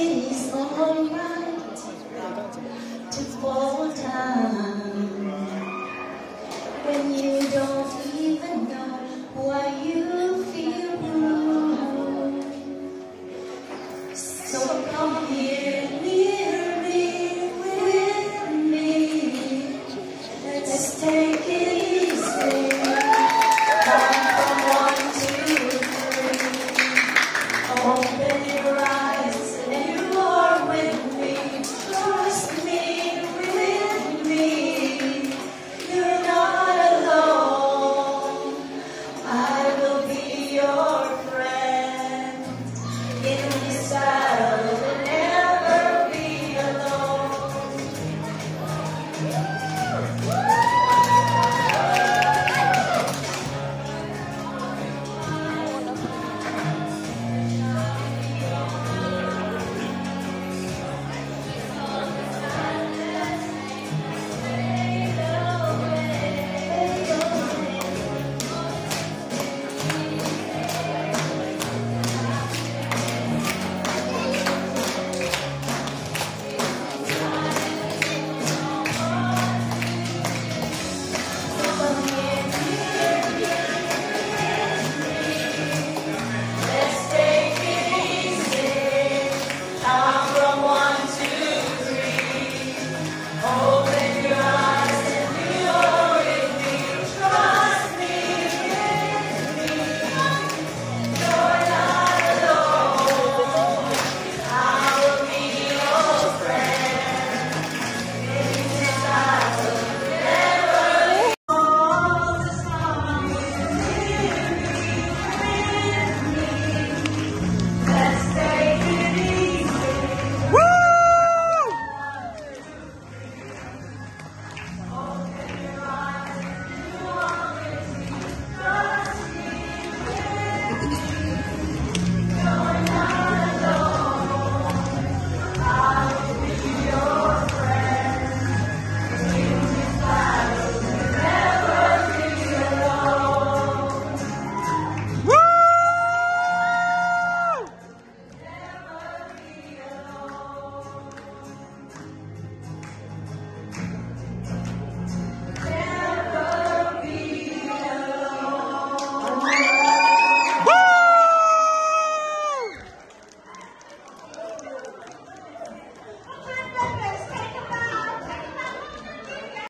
alright to fall down when you don't even know why you feel blue. So come here.